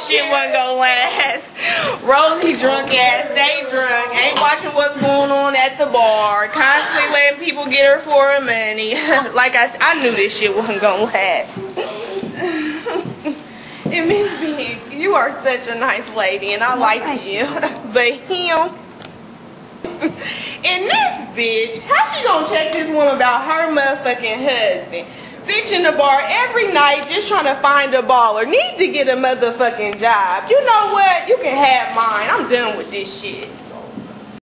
this shit wasn't gonna last. Rosie drunk ass, stay drunk, ain't watching what's going on at the bar, constantly letting people get her for her money. like I, I knew this shit wasn't gonna last. it means big. You are such a nice lady, and I like you. but him. And this bitch, how she gonna check this one about her motherfucking husband? Bitch in the bar every night just trying to find a baller. Need to get a motherfucking job. You know what? You can have mine. I'm done with this shit.